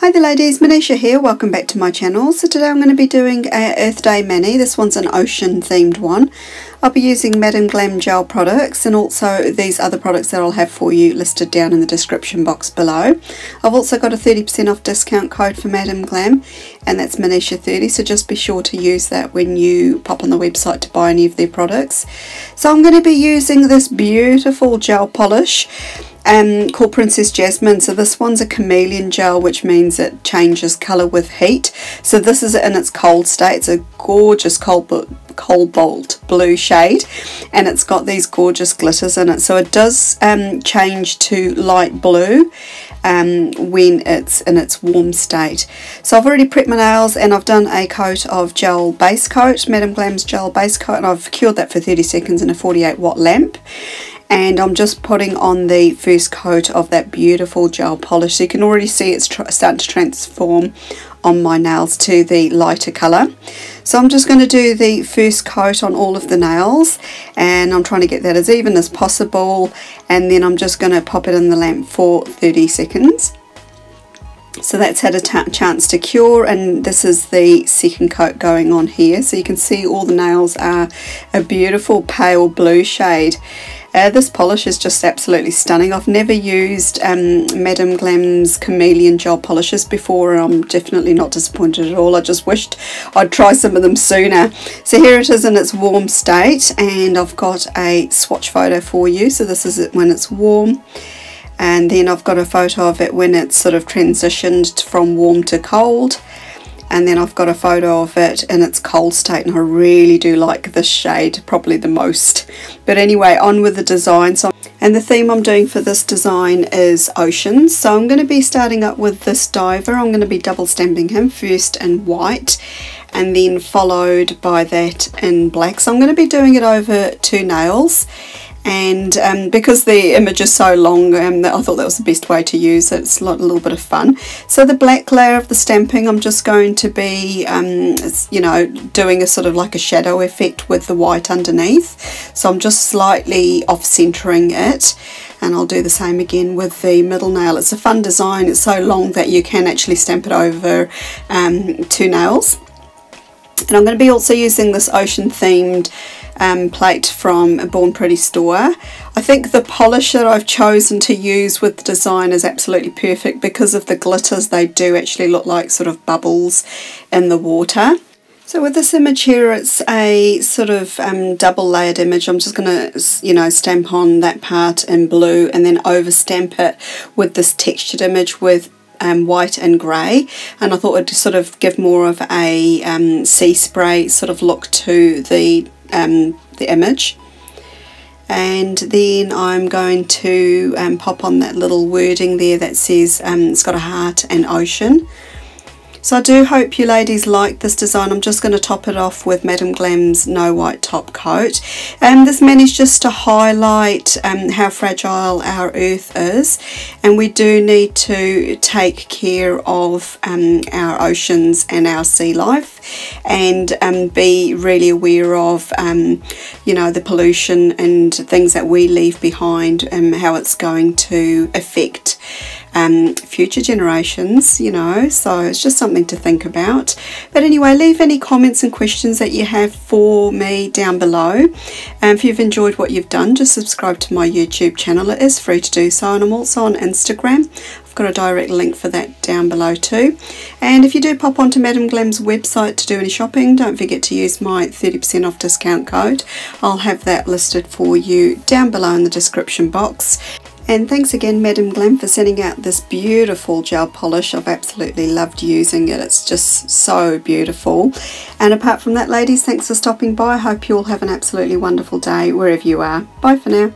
Hi there ladies, Manisha here, welcome back to my channel. So today I'm going to be doing a Earth Day mani, this one's an ocean themed one. I'll be using Madam Glam gel products and also these other products that I'll have for you listed down in the description box below. I've also got a 30% off discount code for Madam Glam and that's Manisha30 so just be sure to use that when you pop on the website to buy any of their products. So I'm going to be using this beautiful gel polish um, called Princess Jasmine. So this one's a chameleon gel, which means it changes colour with heat. So this is in its cold state. It's a gorgeous cobalt, cobalt blue shade, and it's got these gorgeous glitters in it. So it does um, change to light blue um, when it's in its warm state. So I've already prepped my nails and I've done a coat of gel base coat, Madam Glam's gel base coat, and I've cured that for 30 seconds in a 48 watt lamp and I'm just putting on the first coat of that beautiful gel polish. So you can already see it's starting to transform on my nails to the lighter colour. So I'm just going to do the first coat on all of the nails and I'm trying to get that as even as possible. And then I'm just going to pop it in the lamp for 30 seconds. So that's had a chance to cure and this is the second coat going on here. So you can see all the nails are a beautiful pale blue shade uh, this polish is just absolutely stunning. I've never used um, Madam Glam's Chameleon Gel polishes before and I'm definitely not disappointed at all. I just wished I'd try some of them sooner. So here it is in its warm state and I've got a swatch photo for you. So this is it when it's warm and then I've got a photo of it when it's sort of transitioned from warm to cold and then I've got a photo of it in its cold state and I really do like this shade probably the most. But anyway on with the design. So and the theme I'm doing for this design is oceans. So I'm going to be starting up with this diver. I'm going to be double stamping him first in white and then followed by that in black. So I'm going to be doing it over two nails and um, because the image is so long um, I thought that was the best way to use it. It's a little bit of fun. So the black layer of the stamping I'm just going to be um, you know doing a sort of like a shadow effect with the white underneath so I'm just slightly off centering it and I'll do the same again with the middle nail. It's a fun design, it's so long that you can actually stamp it over um, two nails. And I'm going to be also using this ocean themed um, plate from Born Pretty store. I think the polish that I've chosen to use with the design is absolutely perfect because of the glitters they do actually look like sort of bubbles in the water. So with this image here, it's a sort of um, double layered image. I'm just going to, you know, stamp on that part in blue and then over stamp it with this textured image with um, white and grey and I thought it'd sort of give more of a um, sea spray sort of look to the um, the image. And then I'm going to um, pop on that little wording there that says um, it's got a heart and ocean so I do hope you ladies like this design. I'm just going to top it off with Madam Glam's No Wipe Top Coat. And this managed just to highlight um, how fragile our earth is. And we do need to take care of um, our oceans and our sea life and um, be really aware of, um, you know, the pollution and things that we leave behind and how it's going to affect um, future generations, you know, so it's just something to think about. But anyway, leave any comments and questions that you have for me down below. And if you've enjoyed what you've done, just subscribe to my YouTube channel. It is free to do so, and I'm also on Instagram. I've got a direct link for that down below too. And if you do pop onto Madam Glam's website to do any shopping, don't forget to use my 30% off discount code. I'll have that listed for you down below in the description box. And thanks again Madam Glam for sending out this beautiful gel polish. I've absolutely loved using it. It's just so beautiful. And apart from that ladies, thanks for stopping by. I hope you all have an absolutely wonderful day wherever you are. Bye for now.